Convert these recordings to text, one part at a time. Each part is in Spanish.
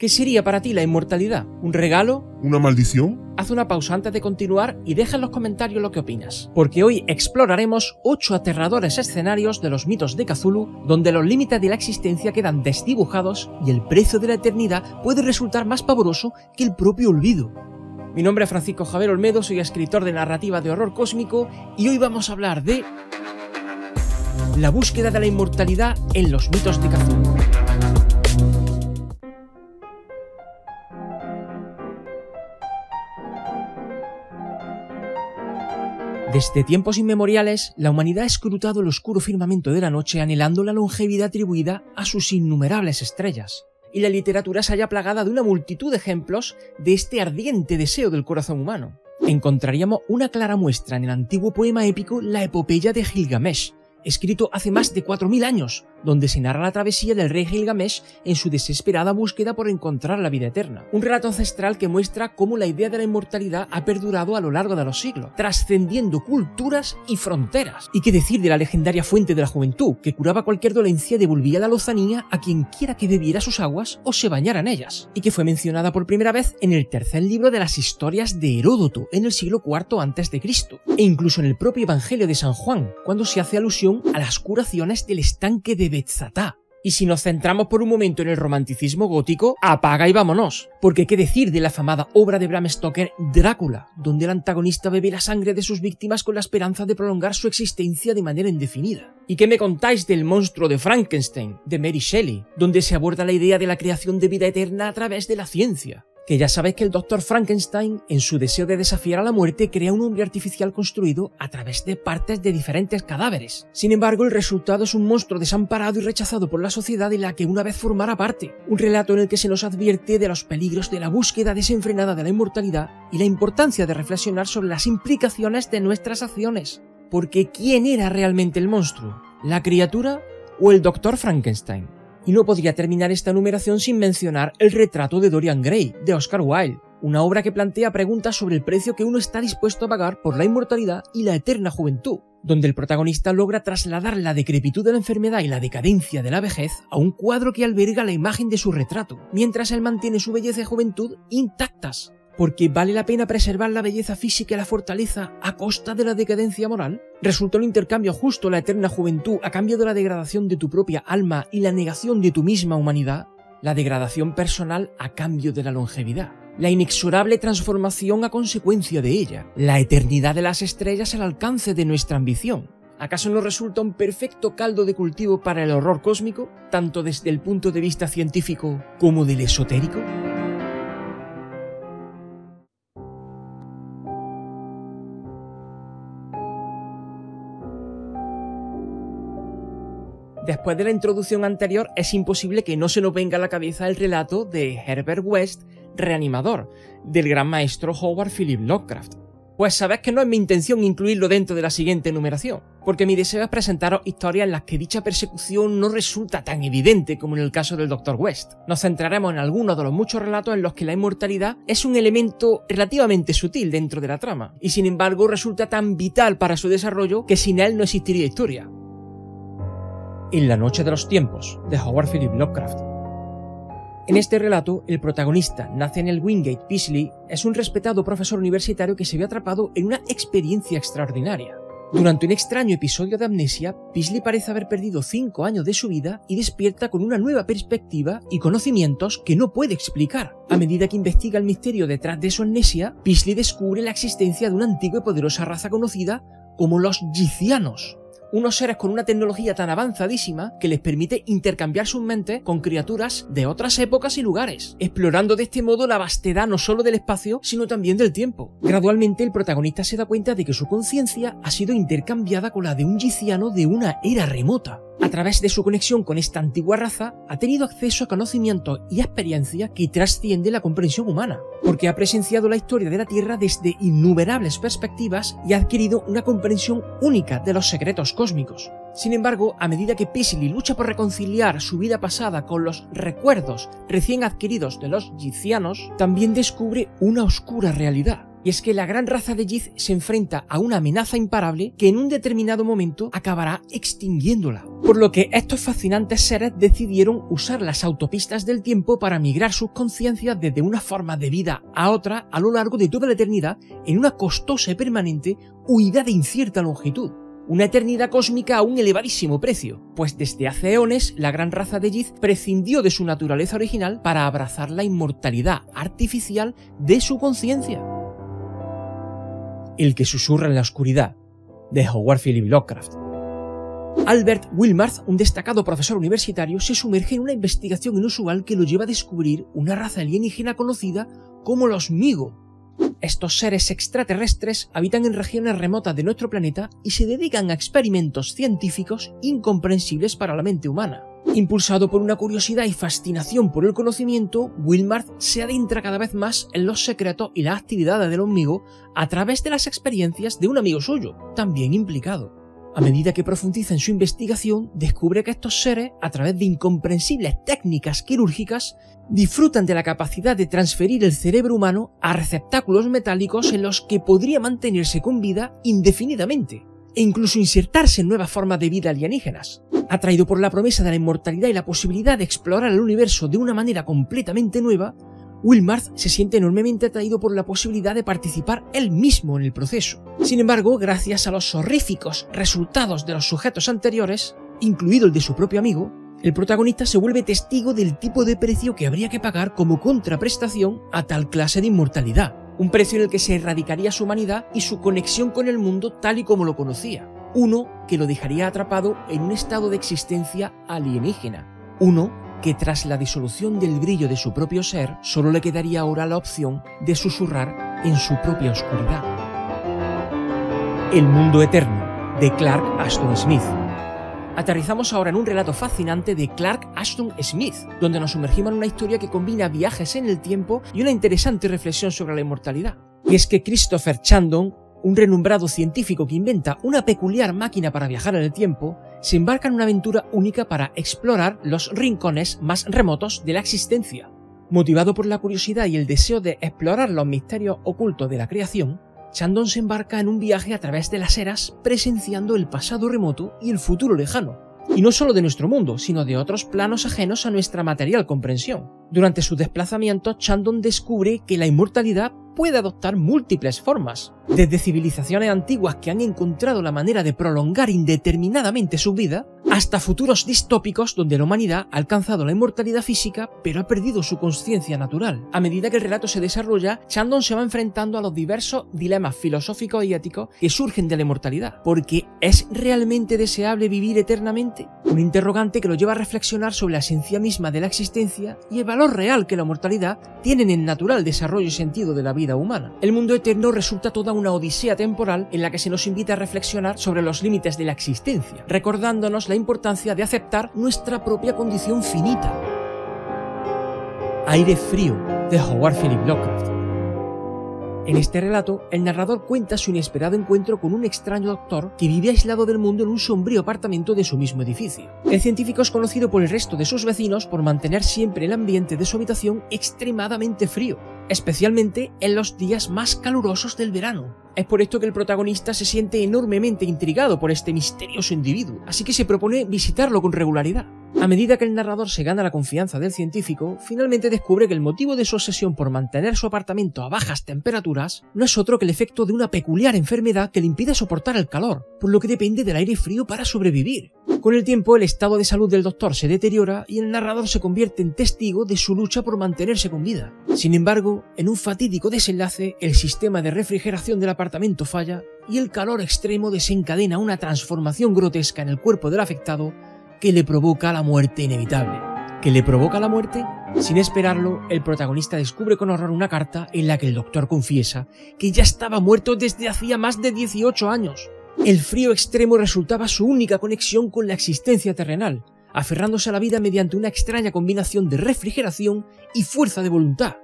¿Qué sería para ti la inmortalidad? ¿Un regalo? ¿Una maldición? Haz una pausa antes de continuar y deja en los comentarios lo que opinas, porque hoy exploraremos 8 aterradores escenarios de los mitos de Cthulhu donde los límites de la existencia quedan desdibujados y el precio de la eternidad puede resultar más pavoroso que el propio olvido. Mi nombre es Francisco Javier Olmedo, soy escritor de narrativa de horror cósmico y hoy vamos a hablar de la búsqueda de la inmortalidad en los mitos de Cthulhu. Desde tiempos inmemoriales, la humanidad ha escrutado el oscuro firmamento de la noche anhelando la longevidad atribuida a sus innumerables estrellas. Y la literatura se halla plagada de una multitud de ejemplos de este ardiente deseo del corazón humano. Encontraríamos una clara muestra en el antiguo poema épico La epopeya de Gilgamesh, escrito hace más de 4.000 años, donde se narra la travesía del rey Gilgamesh en su desesperada búsqueda por encontrar la vida eterna. Un relato ancestral que muestra cómo la idea de la inmortalidad ha perdurado a lo largo de los siglos, trascendiendo culturas y fronteras. Y qué decir de la legendaria fuente de la juventud, que curaba cualquier dolencia y devolvía la lozanía a quien quiera que bebiera sus aguas o se bañara en ellas, y que fue mencionada por primera vez en el tercer libro de las historias de Heródoto en el siglo IV a.C., e incluso en el propio Evangelio de San Juan, cuando se hace alusión a las curaciones del estanque de Y si nos centramos por un momento en el romanticismo gótico, apaga y vámonos. Porque qué decir de la afamada obra de Bram Stoker, Drácula, donde el antagonista bebe la sangre de sus víctimas con la esperanza de prolongar su existencia de manera indefinida. ¿Y qué me contáis del monstruo de Frankenstein, de Mary Shelley, donde se aborda la idea de la creación de vida eterna a través de la ciencia? Que ya sabéis que el doctor Frankenstein, en su deseo de desafiar a la muerte, crea un hombre artificial construido a través de partes de diferentes cadáveres. Sin embargo, el resultado es un monstruo desamparado y rechazado por la sociedad de la que una vez formara parte. Un relato en el que se nos advierte de los peligros de la búsqueda desenfrenada de la inmortalidad y la importancia de reflexionar sobre las implicaciones de nuestras acciones. Porque ¿quién era realmente el monstruo? ¿La criatura o el doctor Frankenstein? Y no podría terminar esta numeración sin mencionar el retrato de Dorian Gray, de Oscar Wilde, una obra que plantea preguntas sobre el precio que uno está dispuesto a pagar por la inmortalidad y la eterna juventud, donde el protagonista logra trasladar la decrepitud de la enfermedad y la decadencia de la vejez a un cuadro que alberga la imagen de su retrato, mientras él mantiene su belleza y juventud intactas. Porque vale la pena preservar la belleza física y la fortaleza a costa de la decadencia moral? ¿Resultó un intercambio justo la eterna juventud a cambio de la degradación de tu propia alma y la negación de tu misma humanidad? La degradación personal a cambio de la longevidad. La inexorable transformación a consecuencia de ella. La eternidad de las estrellas al alcance de nuestra ambición. ¿Acaso no resulta un perfecto caldo de cultivo para el horror cósmico, tanto desde el punto de vista científico como del esotérico? Después de la introducción anterior, es imposible que no se nos venga a la cabeza el relato de Herbert West, reanimador, del gran maestro Howard Philip Lovecraft. Pues sabes que no es mi intención incluirlo dentro de la siguiente numeración, porque mi deseo es presentaros historias en las que dicha persecución no resulta tan evidente como en el caso del Dr. West. Nos centraremos en algunos de los muchos relatos en los que la inmortalidad es un elemento relativamente sutil dentro de la trama, y sin embargo resulta tan vital para su desarrollo que sin él no existiría historia. En la Noche de los Tiempos, de Howard Philip Lovecraft. En este relato, el protagonista, Nathaniel Wingate Peasley, es un respetado profesor universitario que se ve atrapado en una experiencia extraordinaria. Durante un extraño episodio de amnesia, Peasley parece haber perdido cinco años de su vida y despierta con una nueva perspectiva y conocimientos que no puede explicar. A medida que investiga el misterio detrás de su amnesia, Peasley descubre la existencia de una antigua y poderosa raza conocida como los Gicianos, unos seres con una tecnología tan avanzadísima que les permite intercambiar sus mentes con criaturas de otras épocas y lugares, explorando de este modo la vastedad no solo del espacio, sino también del tiempo. Gradualmente el protagonista se da cuenta de que su conciencia ha sido intercambiada con la de un giciano de una era remota. A través de su conexión con esta antigua raza, ha tenido acceso a conocimiento y experiencia que trasciende la comprensión humana, porque ha presenciado la historia de la Tierra desde innumerables perspectivas y ha adquirido una comprensión única de los secretos cósmicos. Sin embargo, a medida que Peasley lucha por reconciliar su vida pasada con los recuerdos recién adquiridos de los gicianos, también descubre una oscura realidad Y es que la gran raza de Yith se enfrenta a una amenaza imparable que en un determinado momento acabará extinguiéndola. Por lo que estos fascinantes seres decidieron usar las autopistas del tiempo para migrar sus conciencias desde una forma de vida a otra a lo largo de toda la eternidad en una costosa y permanente huida de incierta longitud una eternidad cósmica a un elevadísimo precio, pues desde hace eones la gran raza de Yith prescindió de su naturaleza original para abrazar la inmortalidad artificial de su conciencia. El que susurra en la oscuridad, de Howard Philip Lovecraft. Albert Wilmarth, un destacado profesor universitario, se sumerge en una investigación inusual que lo lleva a descubrir una raza alienígena conocida como los Migo, estos seres extraterrestres habitan en regiones remotas de nuestro planeta y se dedican a experimentos científicos incomprensibles para la mente humana. Impulsado por una curiosidad y fascinación por el conocimiento, Wilmarth se adentra cada vez más en los secretos y las actividades del hormigo a través de las experiencias de un amigo suyo, también implicado. A medida que profundiza en su investigación, descubre que estos seres, a través de incomprensibles técnicas quirúrgicas, disfrutan de la capacidad de transferir el cerebro humano a receptáculos metálicos en los que podría mantenerse con vida indefinidamente, e incluso insertarse en nuevas formas de vida alienígenas. Atraído por la promesa de la inmortalidad y la posibilidad de explorar el universo de una manera completamente nueva, Wilmarth se siente enormemente atraído por la posibilidad de participar él mismo en el proceso. Sin embargo, gracias a los horríficos resultados de los sujetos anteriores, incluido el de su propio amigo, el protagonista se vuelve testigo del tipo de precio que habría que pagar como contraprestación a tal clase de inmortalidad, un precio en el que se erradicaría su humanidad y su conexión con el mundo tal y como lo conocía, uno que lo dejaría atrapado en un estado de existencia alienígena, uno que tras la disolución del brillo de su propio ser solo le quedaría ahora la opción de susurrar en su propia oscuridad. El mundo eterno de Clark Ashton Smith. Aterrizamos ahora en un relato fascinante de Clark Ashton Smith, donde nos sumergimos en una historia que combina viajes en el tiempo y una interesante reflexión sobre la inmortalidad. Y es que Christopher Chandon un renombrado científico que inventa una peculiar máquina para viajar en el tiempo, se embarca en una aventura única para explorar los rincones más remotos de la existencia. Motivado por la curiosidad y el deseo de explorar los misterios ocultos de la creación, Chandon se embarca en un viaje a través de las eras presenciando el pasado remoto y el futuro lejano, y no solo de nuestro mundo, sino de otros planos ajenos a nuestra material comprensión. Durante su desplazamiento, Chandon descubre que la inmortalidad puede adoptar múltiples formas, desde civilizaciones antiguas que han encontrado la manera de prolongar indeterminadamente su vida, hasta futuros distópicos donde la humanidad ha alcanzado la inmortalidad física pero ha perdido su conciencia natural. A medida que el relato se desarrolla, Chandon se va enfrentando a los diversos dilemas filosóficos y éticos que surgen de la inmortalidad, porque ¿es realmente deseable vivir eternamente? Un interrogante que lo lleva a reflexionar sobre la esencia misma de la existencia y el valor real que la mortalidad tiene en el natural desarrollo y sentido de la vida humana. El mundo eterno resulta toda una odisea temporal en la que se nos invita a reflexionar sobre los límites de la existencia, recordándonos la importancia de aceptar nuestra propia condición finita. Aire frío de Howard Philip Lovecraft. En este relato, el narrador cuenta su inesperado encuentro con un extraño doctor que vive aislado del mundo en un sombrío apartamento de su mismo edificio. El científico es conocido por el resto de sus vecinos por mantener siempre el ambiente de su habitación extremadamente frío, especialmente en los días más calurosos del verano. Es por esto que el protagonista se siente enormemente intrigado por este misterioso individuo, así que se propone visitarlo con regularidad. A medida que el narrador se gana la confianza del científico, finalmente descubre que el motivo de su obsesión por mantener su apartamento a bajas temperaturas no es otro que el efecto de una peculiar enfermedad que le impide soportar el calor, por lo que depende del aire frío para sobrevivir. Con el tiempo, el estado de salud del doctor se deteriora y el narrador se convierte en testigo de su lucha por mantenerse con vida. Sin embargo, en un fatídico desenlace, el sistema de refrigeración del apartamento falla y el calor extremo desencadena una transformación grotesca en el cuerpo del afectado que le provoca la muerte inevitable. ¿Que le provoca la muerte? Sin esperarlo, el protagonista descubre con horror una carta en la que el doctor confiesa que ya estaba muerto desde hacía más de 18 años. El frío extremo resultaba su única conexión con la existencia terrenal, aferrándose a la vida mediante una extraña combinación de refrigeración y fuerza de voluntad.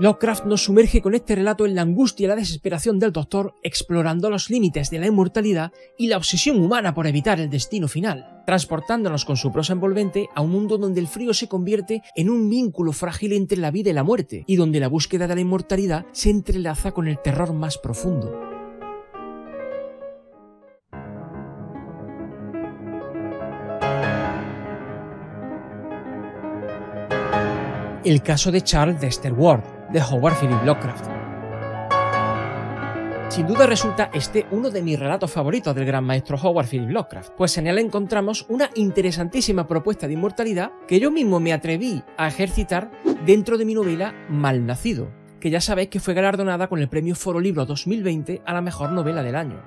Lovecraft nos sumerge con este relato en la angustia y la desesperación del Doctor, explorando los límites de la inmortalidad y la obsesión humana por evitar el destino final, transportándonos con su prosa envolvente a un mundo donde el frío se convierte en un vínculo frágil entre la vida y la muerte, y donde la búsqueda de la inmortalidad se entrelaza con el terror más profundo. El caso de Charles Dexter Ward, de Howard Philip Lovecraft. Sin duda resulta este uno de mis relatos favoritos del gran maestro Howard Philip Lovecraft, pues en él encontramos una interesantísima propuesta de inmortalidad que yo mismo me atreví a ejercitar dentro de mi novela Malnacido, que ya sabéis que fue galardonada con el premio Foro Libro 2020 a la mejor novela del año.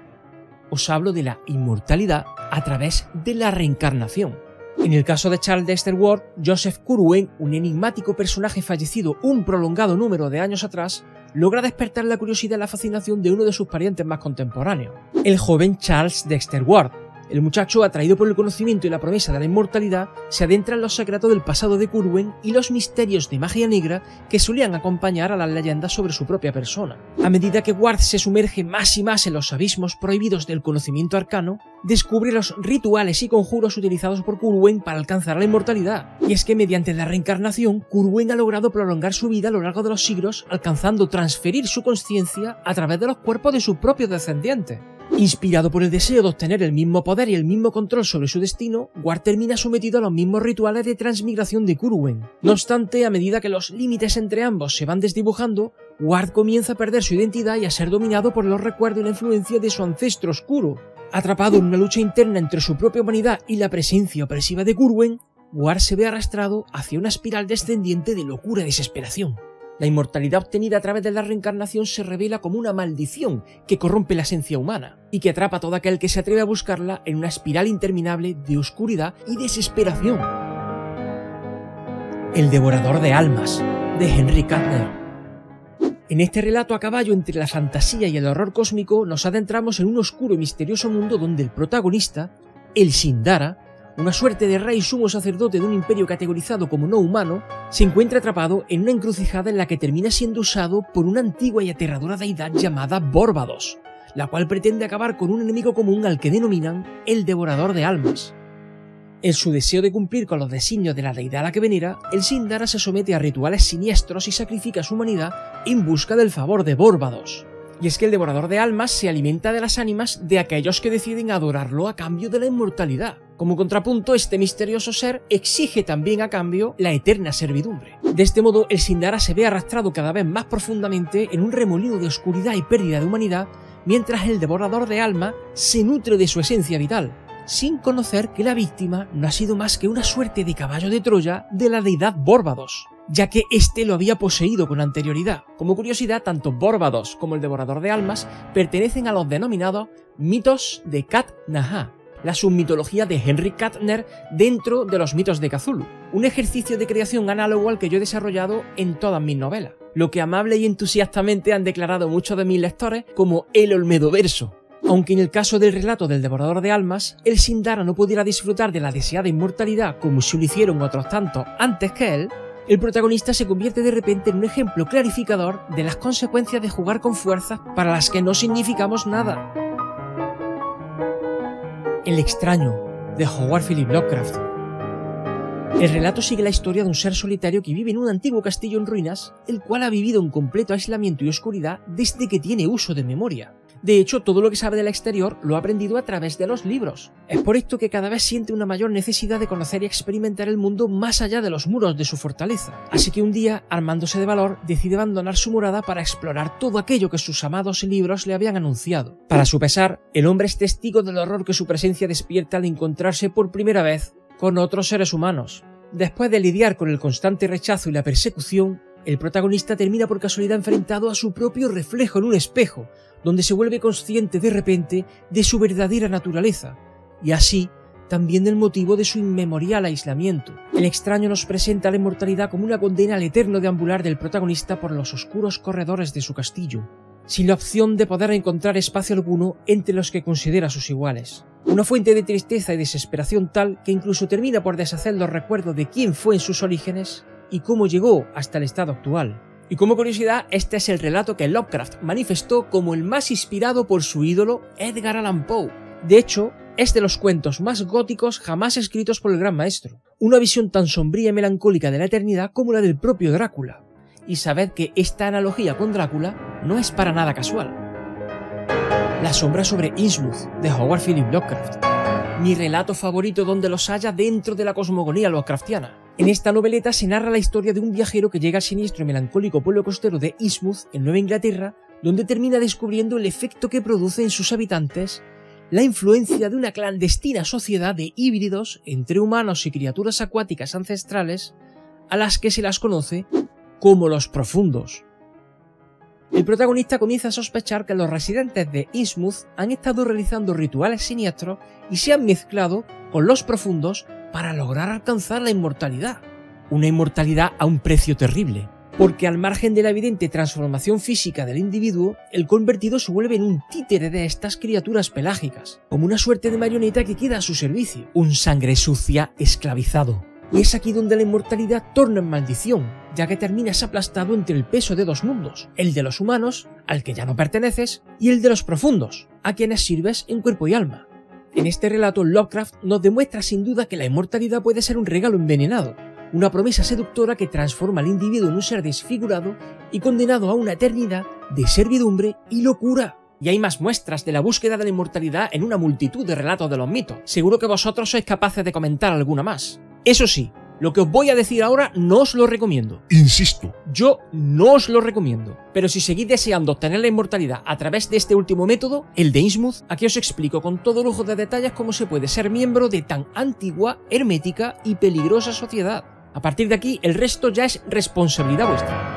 Os hablo de la inmortalidad a través de la reencarnación en el caso de Charles Dexter Ward, Joseph Curwen, un enigmático personaje fallecido un prolongado número de años atrás, logra despertar la curiosidad y la fascinación de uno de sus parientes más contemporáneos, el joven Charles Dexter Ward, el muchacho, atraído por el conocimiento y la promesa de la inmortalidad, se adentra en los secretos del pasado de Curwen y los misterios de magia negra que solían acompañar a las leyendas sobre su propia persona. A medida que Ward se sumerge más y más en los abismos prohibidos del conocimiento arcano, descubre los rituales y conjuros utilizados por Curwen para alcanzar la inmortalidad. Y es que mediante la reencarnación, Curwen ha logrado prolongar su vida a lo largo de los siglos, alcanzando transferir su conciencia a través de los cuerpos de sus propios descendientes. Inspirado por el deseo de obtener el mismo poder y el mismo control sobre su destino, Ward termina sometido a los mismos rituales de transmigración de Kurwen. No obstante, a medida que los límites entre ambos se van desdibujando, Ward comienza a perder su identidad y a ser dominado por los recuerdos y la influencia de su ancestro oscuro. Atrapado en una lucha interna entre su propia humanidad y la presencia opresiva de Kurwen, Ward se ve arrastrado hacia una espiral descendiente de locura y desesperación. La inmortalidad obtenida a través de la reencarnación se revela como una maldición que corrompe la esencia humana y que atrapa a todo aquel que se atreve a buscarla en una espiral interminable de oscuridad y desesperación. El devorador de almas, de Henry Kattner. En este relato a caballo entre la fantasía y el horror cósmico nos adentramos en un oscuro y misterioso mundo donde el protagonista, el Sindara, una suerte de rey sumo sacerdote de un imperio categorizado como no humano, se encuentra atrapado en una encrucijada en la que termina siendo usado por una antigua y aterradora deidad llamada Bórbados, la cual pretende acabar con un enemigo común al que denominan el Devorador de Almas. En su deseo de cumplir con los designios de la deidad a la que venera, el Sindara se somete a rituales siniestros y sacrifica su humanidad en busca del favor de Bórbados. Y es que el devorador de almas se alimenta de las ánimas de aquellos que deciden adorarlo a cambio de la inmortalidad. Como contrapunto, este misterioso ser exige también a cambio la eterna servidumbre. De este modo, el Sindara se ve arrastrado cada vez más profundamente en un remolino de oscuridad y pérdida de humanidad, mientras el devorador de alma se nutre de su esencia vital, sin conocer que la víctima no ha sido más que una suerte de caballo de Troya de la deidad Bórbados ya que éste lo había poseído con anterioridad. Como curiosidad, tanto Bórbados como el Devorador de Almas pertenecen a los denominados mitos de Kat Naha, la submitología de Henry Kattner dentro de los mitos de Cthulhu, un ejercicio de creación análogo al que yo he desarrollado en todas mis novelas, lo que amable y entusiastamente han declarado muchos de mis lectores como el Olmedo verso. Aunque en el caso del relato del Devorador de Almas, el Sindara no pudiera disfrutar de la deseada inmortalidad como si lo hicieron otros tantos antes que él, el protagonista se convierte de repente en un ejemplo clarificador de las consecuencias de jugar con fuerzas para las que no significamos nada. El extraño, de Howard Philip Lovecraft. El relato sigue la historia de un ser solitario que vive en un antiguo castillo en ruinas, el cual ha vivido en completo aislamiento y oscuridad desde que tiene uso de memoria. De hecho, todo lo que sabe del exterior lo ha aprendido a través de los libros. Es por esto que cada vez siente una mayor necesidad de conocer y experimentar el mundo más allá de los muros de su fortaleza. Así que un día, armándose de valor, decide abandonar su morada para explorar todo aquello que sus amados libros le habían anunciado. Para su pesar, el hombre es testigo del horror que su presencia despierta al encontrarse por primera vez con otros seres humanos. Después de lidiar con el constante rechazo y la persecución, el protagonista termina por casualidad enfrentado a su propio reflejo en un espejo, donde se vuelve consciente de repente de su verdadera naturaleza, y así también del motivo de su inmemorial aislamiento. El extraño nos presenta la inmortalidad como una condena al eterno deambular del protagonista por los oscuros corredores de su castillo, sin la opción de poder encontrar espacio alguno entre los que considera sus iguales. Una fuente de tristeza y desesperación tal que incluso termina por deshacer los recuerdos de quién fue en sus orígenes y cómo llegó hasta el estado actual. Y como curiosidad, este es el relato que Lovecraft manifestó como el más inspirado por su ídolo Edgar Allan Poe. De hecho, es de los cuentos más góticos jamás escritos por el gran maestro, una visión tan sombría y melancólica de la eternidad como la del propio Drácula. Y sabed que esta analogía con Drácula no es para nada casual. La sombra sobre Innsmouth, de Howard Philip Lovecraft. Mi relato favorito donde los haya dentro de la cosmogonía Lovecraftiana. En esta noveleta se narra la historia de un viajero que llega al siniestro y melancólico pueblo costero de Innsmouth, en Nueva Inglaterra, donde termina descubriendo el efecto que produce en sus habitantes la influencia de una clandestina sociedad de híbridos entre humanos y criaturas acuáticas ancestrales a las que se las conoce como los profundos. El protagonista comienza a sospechar que los residentes de Innsmouth han estado realizando rituales siniestros y se han mezclado con los profundos para lograr alcanzar la inmortalidad. Una inmortalidad a un precio terrible, porque al margen de la evidente transformación física del individuo, el convertido se vuelve en un títere de estas criaturas pelágicas, como una suerte de marioneta que queda a su servicio, un sangre sucia esclavizado. Y es aquí donde la inmortalidad torna en maldición, ya que terminas aplastado entre el peso de dos mundos, el de los humanos, al que ya no perteneces, y el de los profundos, a quienes sirves en cuerpo y alma. En este relato, Lovecraft nos demuestra sin duda que la inmortalidad puede ser un regalo envenenado, una promesa seductora que transforma al individuo en un ser desfigurado y condenado a una eternidad de servidumbre y locura. Y hay más muestras de la búsqueda de la inmortalidad en una multitud de relatos de los mitos. Seguro que vosotros sois capaces de comentar alguna más. Eso sí, lo que os voy a decir ahora no os lo recomiendo. Insisto. Yo no os lo recomiendo. Pero si seguís deseando obtener la inmortalidad a través de este último método, el de Innsmouth, aquí os explico con todo lujo de detalles cómo se puede ser miembro de tan antigua, hermética y peligrosa sociedad. A partir de aquí, el resto ya es responsabilidad vuestra.